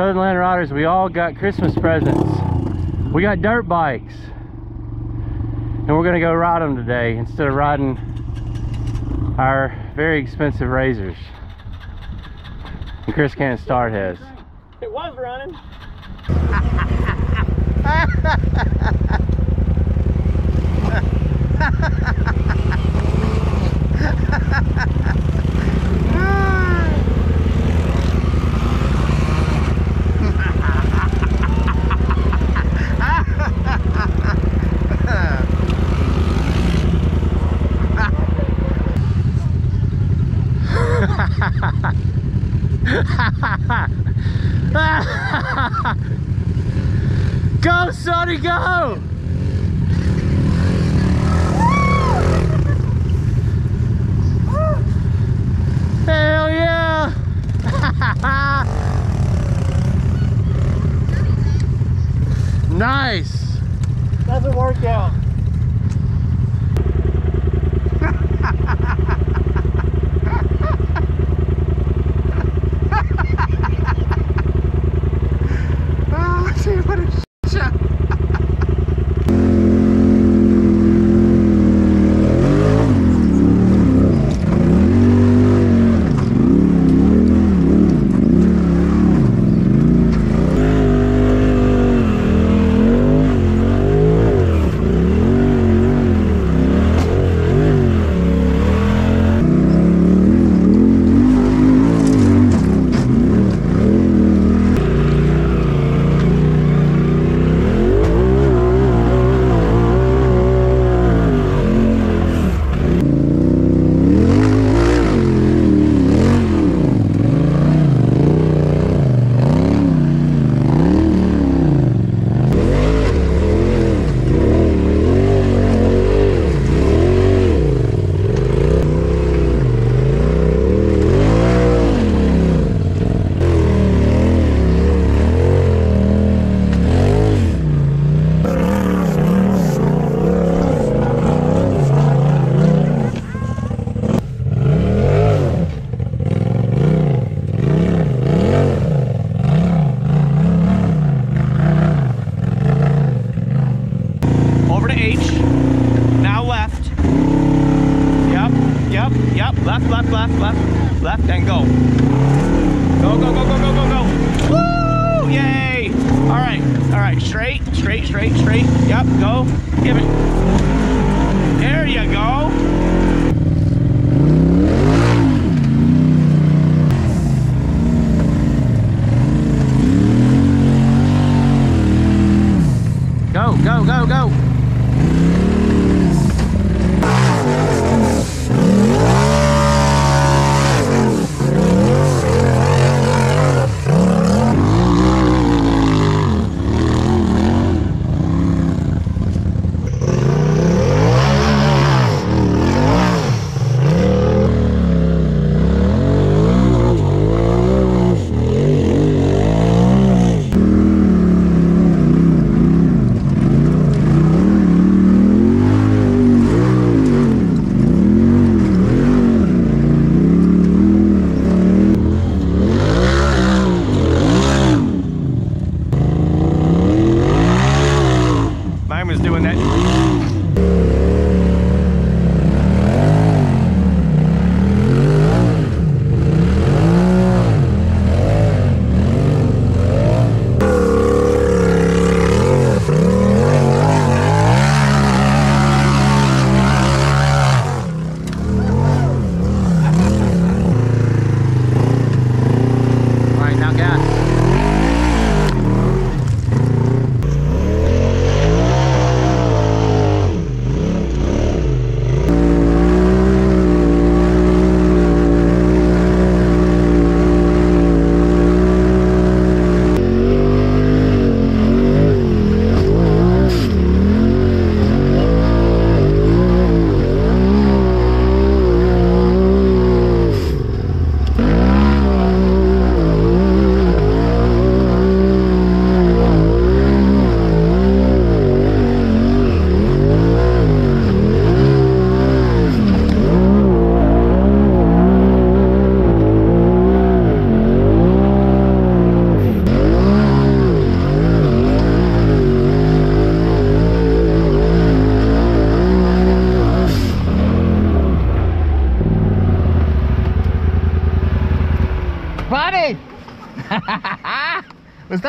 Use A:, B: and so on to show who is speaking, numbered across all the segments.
A: right, Southern Land Riders, we all got Christmas presents. We got dirt bikes. And we're gonna go ride them today instead of riding our very expensive RZRs. And Chris can't start his.
B: It was running.
A: Sonny, go! Hell yeah! nice!
B: Doesn't work out.
A: Oh, dude, what a shot!
B: Over to H. Now left. Yep, yep, yep. Left, left, left, left, left, and go. Go, go, go, go, go, go, go. Woo! Yay! All right, all right. Straight, straight, straight, straight. Yep, go. Give it. There you go.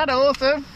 C: That awesome?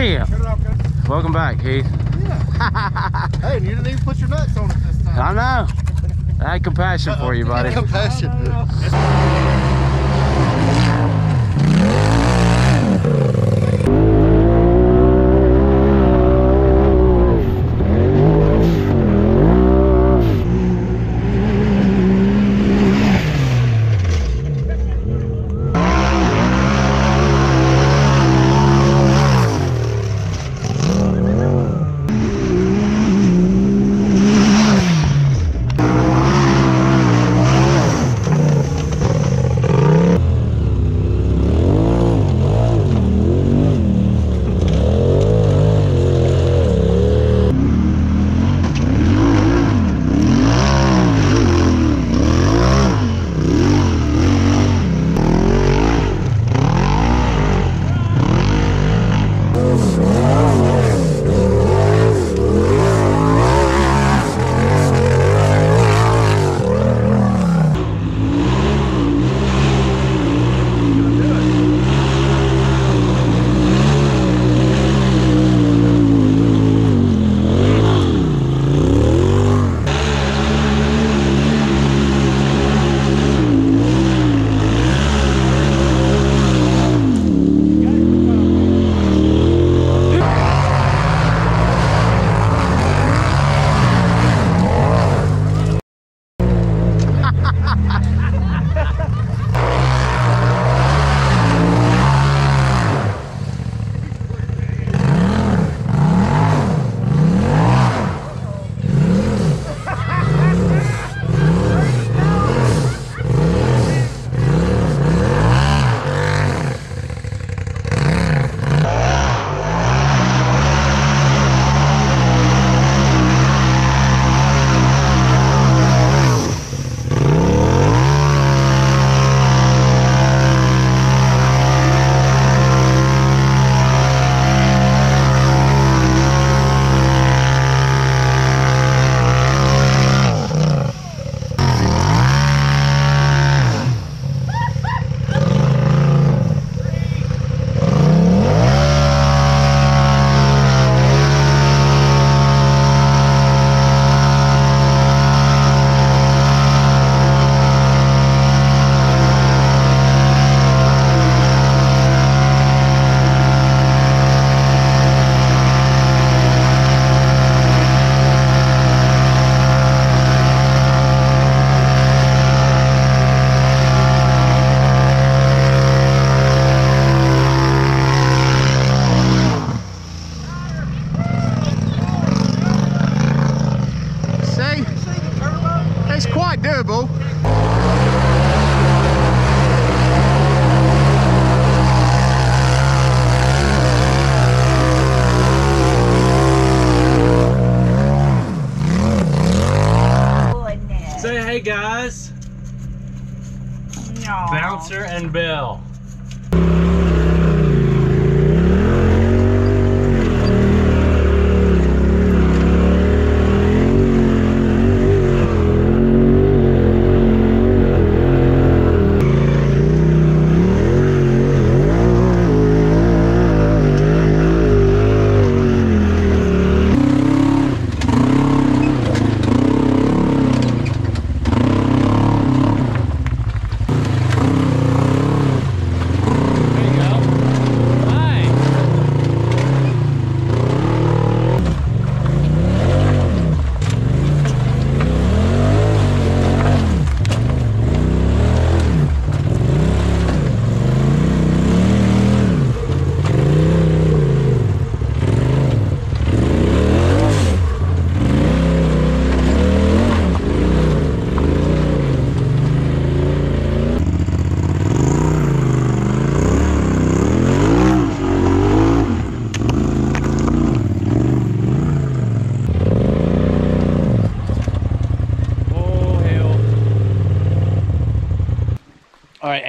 B: Damn.
A: Welcome back, Keith.
C: Yeah. hey, you didn't even put your nuts on it this time.
A: I know. I had compassion uh -oh. for you, buddy.
C: Compassion.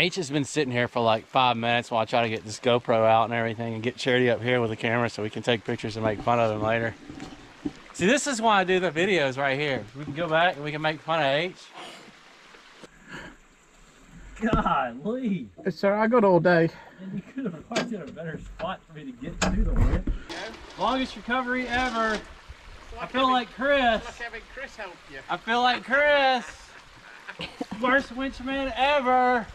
A: H has been sitting here for like five minutes while I try to get this GoPro out and everything and get Charity up here with the camera so we can take pictures and make fun of him later. See, this is why I do the videos right here. We can go back and we can make fun of H.
D: God, Lee,
C: Sir, I got all day.
D: you could have probably did a better spot for me to get to the lift.
A: Longest recovery ever. I feel like Chris.
C: having Chris help you.
A: I feel like Chris. Worst winchman ever.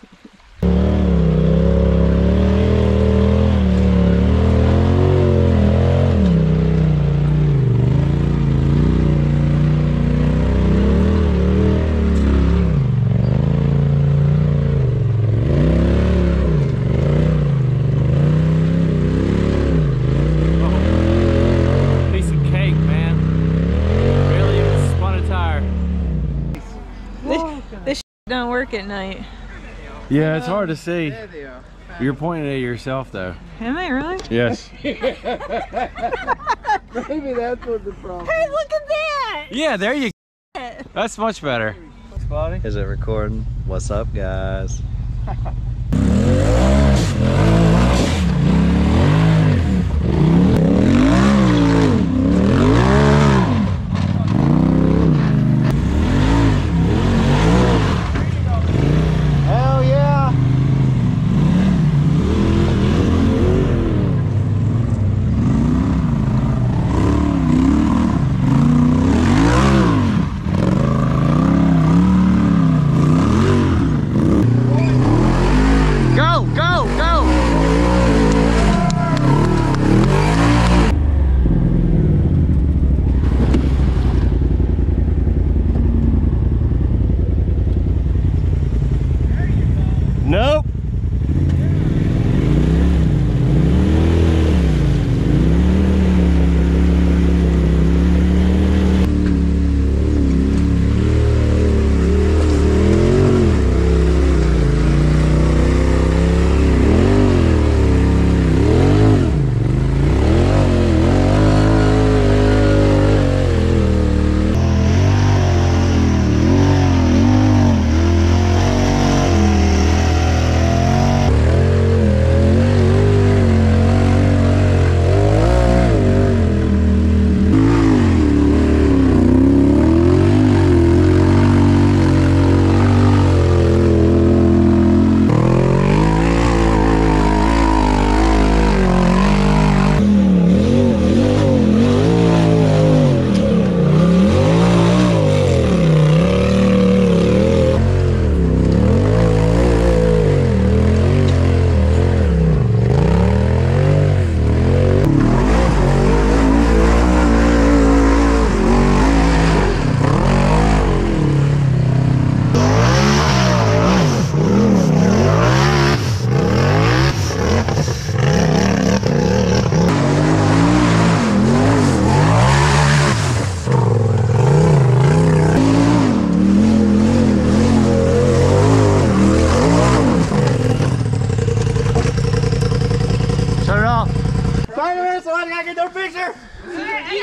E: At night.
A: Yeah, it's hard to see.
C: There they are.
A: You're pointing at yourself though.
E: Am I really?
A: Yes.
C: Maybe that's what the problem
E: Hey, look at that!
A: yeah, there you go. That's much better.
F: Is it recording? What's up, guys?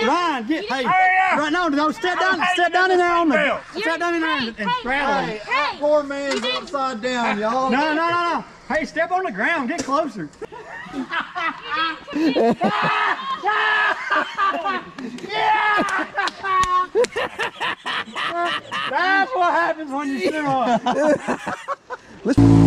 D: Ryan, get hey, right now, don't step down, step down in there on the, step down in there and, and straddle him.
F: Hey, poor man's upside down, y'all.
D: No, no, no, no. Hey, step on the ground, get closer. That's what happens when you sit on.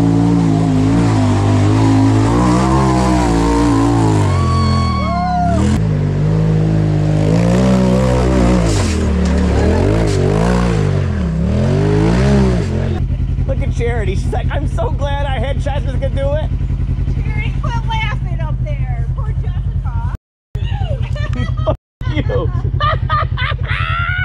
B: Look at Charity. She's like, I'm so glad I had Jessica do it.
E: Jerry, quit laughing up there. Poor Jessica.
B: You.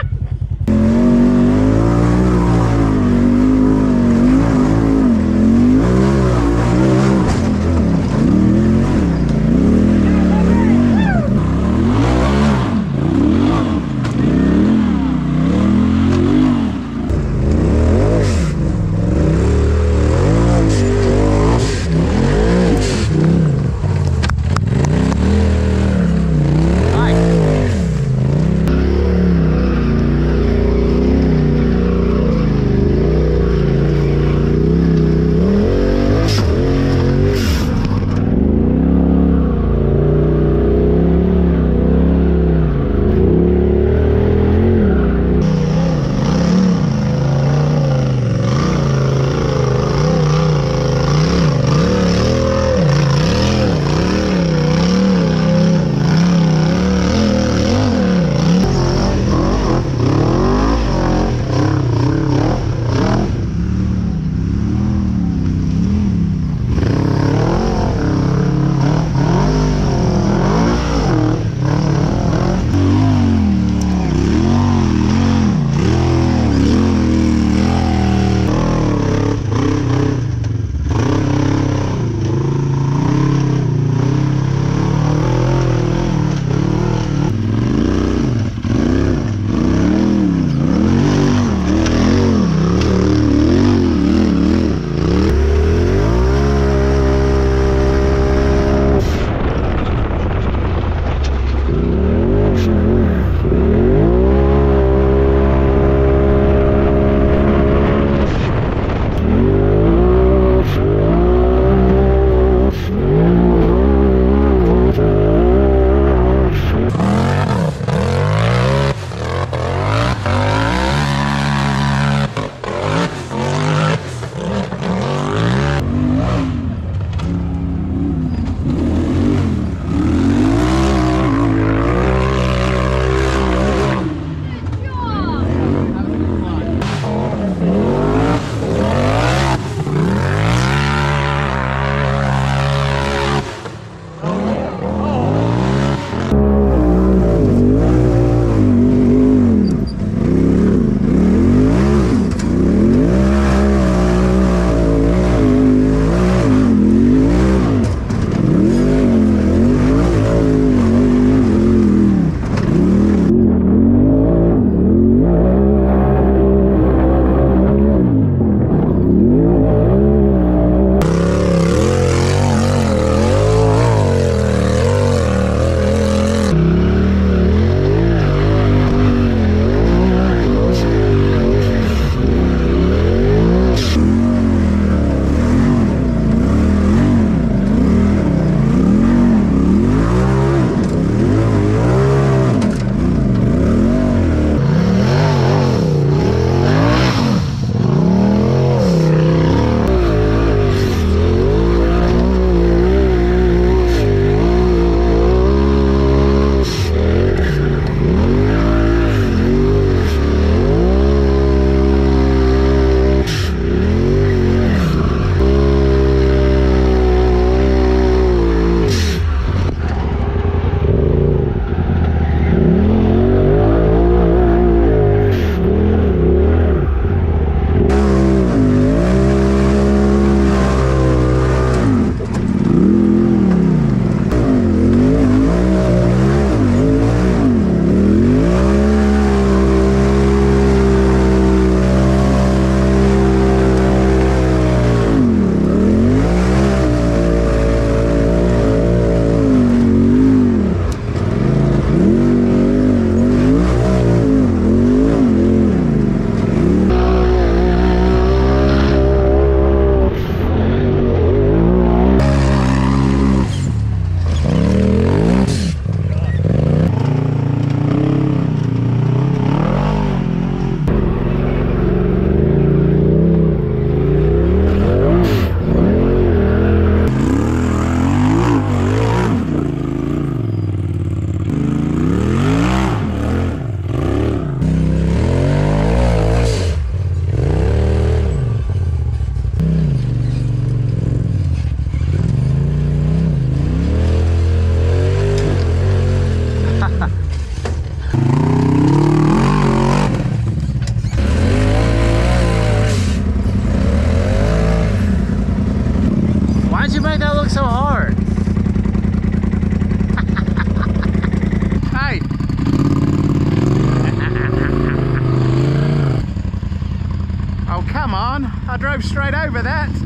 C: drove straight over that.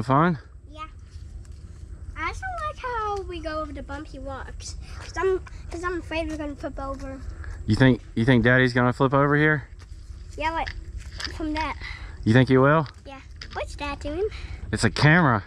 A: Having fun?
G: Yeah. I just don't like how we go over the bumpy rocks. Cause I'm, cause I'm afraid we're gonna flip over.
A: You think you think Daddy's gonna flip over here?
G: Yeah, like from that.
A: You think he will?
G: Yeah. What's that doing?
A: It's a camera.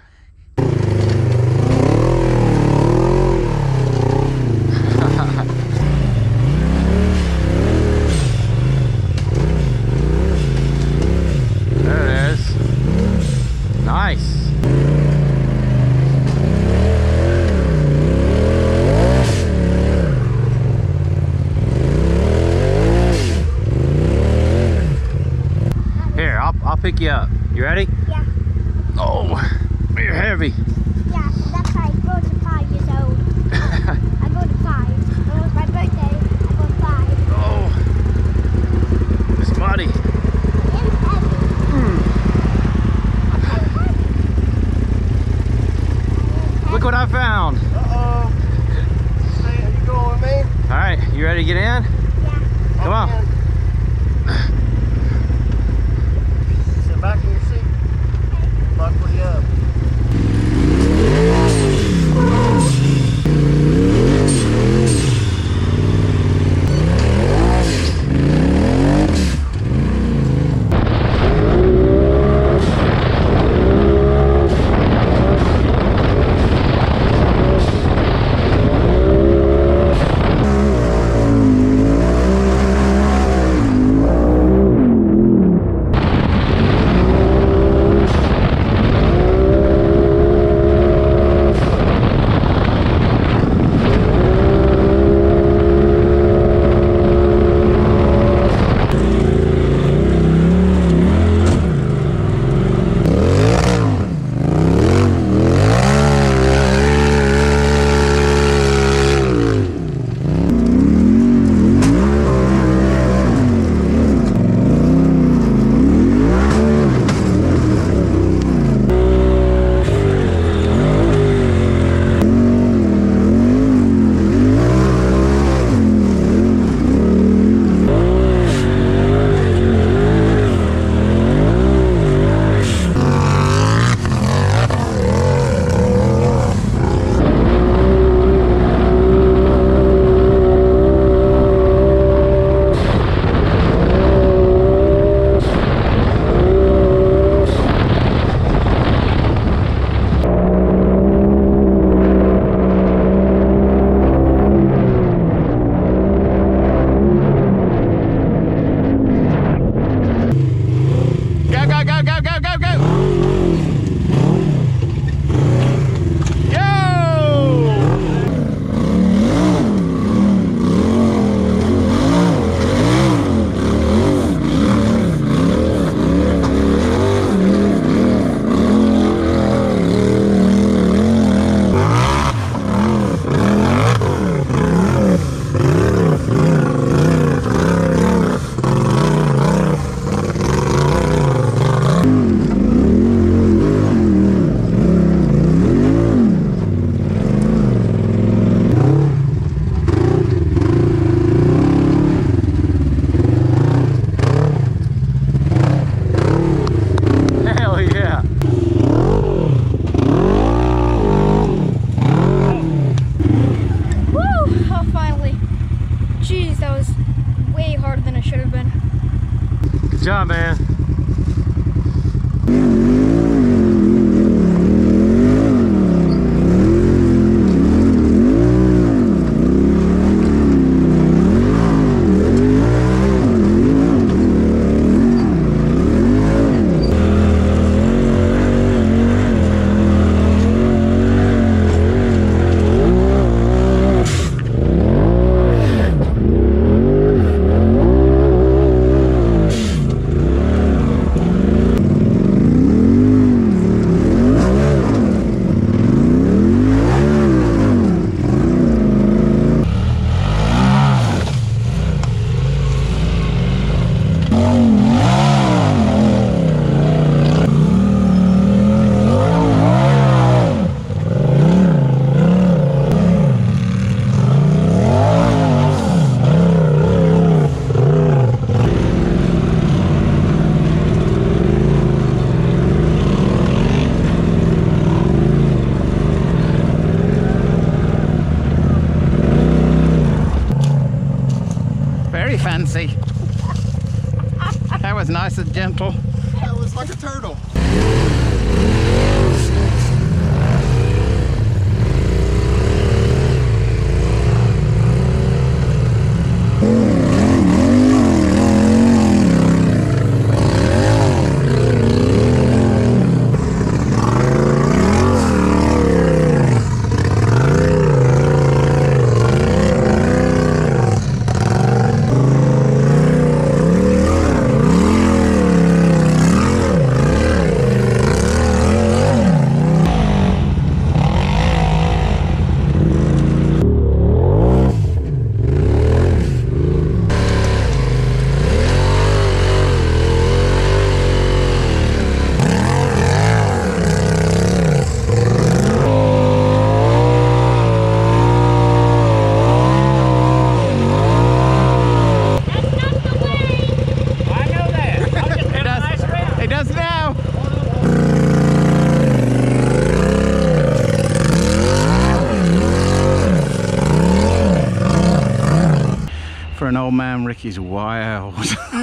C: he's wild.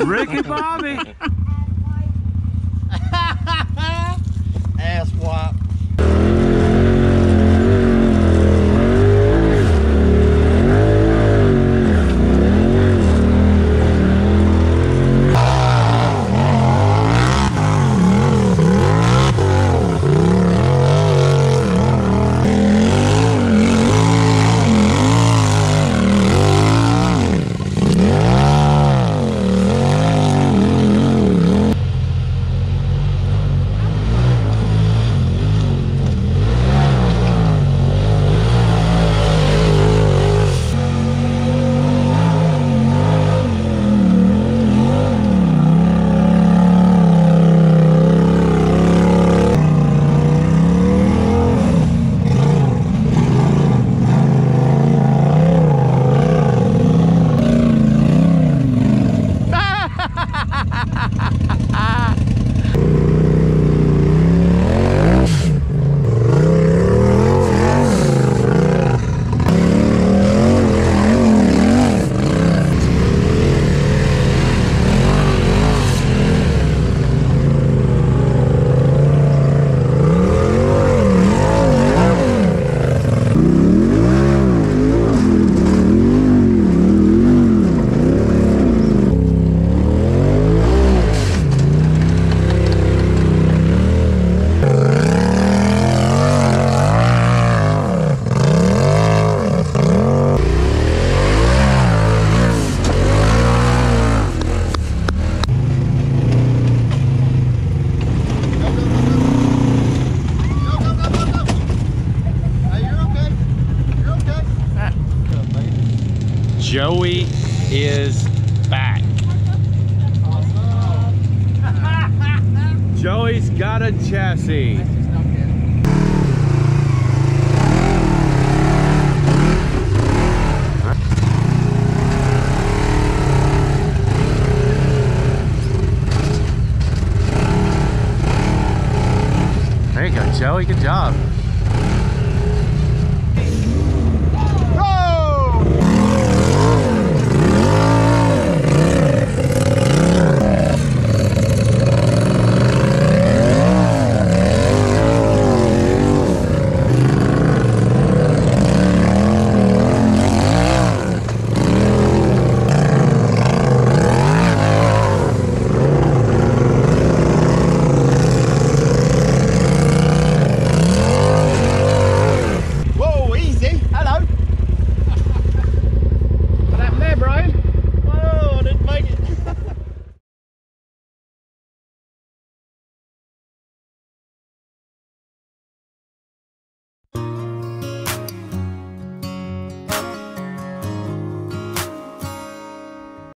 A: Ricky Bobby. Joey's got a chassis. There you go, Joey. Good job.